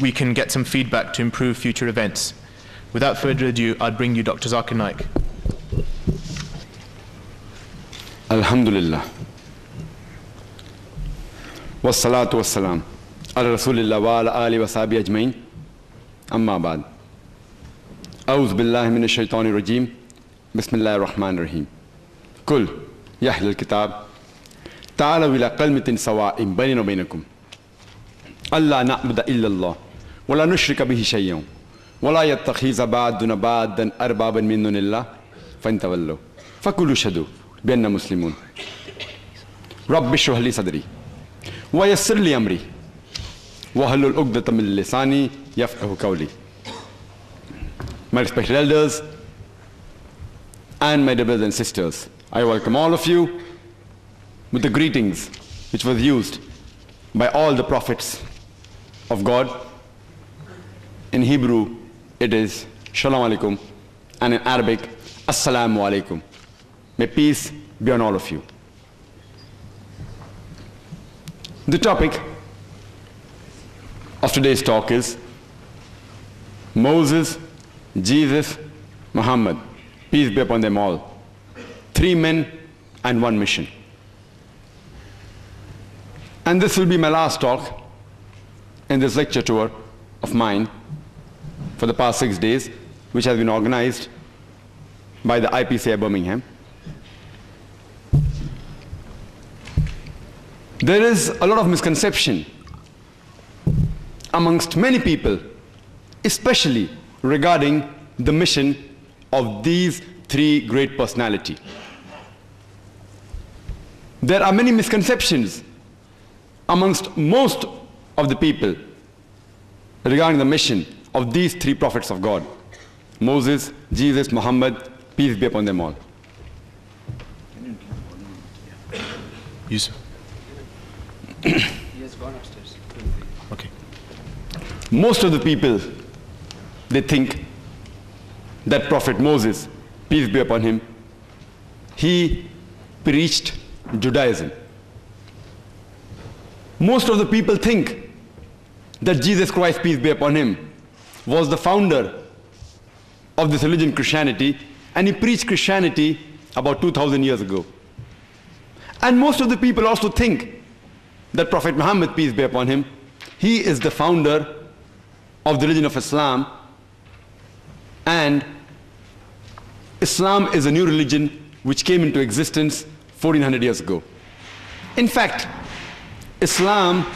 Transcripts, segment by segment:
we can get some feedback to improve future events. Without further ado, I'll bring you Dr. Zakir Naik. Alhamdulillah. والصلاة والسلام على رسول الله وعلى آله وصحبه أجمعين أما بعد أعوذ بالله من الشيطان الرجيم بسم الله الرحمن الرحيم كل يحل الكتاب تعالوا إلى كلمة سواء بيننا وبينكم ألا نعبد إلا الله ولا نشرك به شيئا ولا يتخذ بعضنا بعضا أربابا من دون الله فإن تولوا فكلوا شهدوا بأننا مسلمون رب اشرح لي صدري ويسر لي أمري واحلل عقدة من لساني يفقه قولي My respected elders and my dear brothers and sisters, I welcome all of you with the greetings which was used by all the prophets of God. In Hebrew, it is Shalom Alaikum, and in Arabic, Assalamu Alaikum. May peace be on all of you. The topic of today's talk is Moses, Jesus, Muhammad, peace be upon them all. Three men and one mission. And this will be my last talk in this lecture tour of mine for the past six days, which has been organized by the IPCI Birmingham. There is a lot of misconception amongst many people, especially regarding the mission of these three great personality. There are many misconceptions amongst most of the people regarding the mission of these three prophets of God Moses, Jesus, Muhammad, peace be upon them all. Yusuf. He has gone upstairs. Okay. Most of the people, they think that Prophet Moses, peace be upon him, he preached Judaism. Most of the people think that Jesus Christ, peace be upon him, was the founder of this religion, Christianity, and he preached Christianity about 2,000 years ago. And most of the people also think that Prophet Muhammad, peace be upon him, he is the founder of the religion of Islam, and Islam is a new religion which came into existence 1400 years ago. In fact, Islam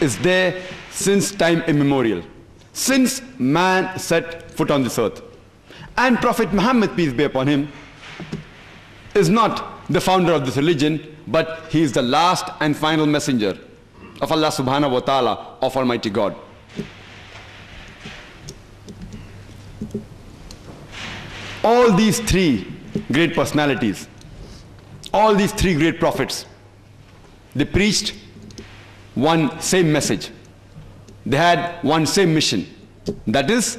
is there since time immemorial, since man set foot on this earth. And Prophet Muhammad, peace be upon him, is not the founder of this religion, but he is the last and final messenger of Allah subhanahu wa ta'ala, of Almighty God. All these three great personalities, all these three great prophets, they preached one same message. They had one same mission. That is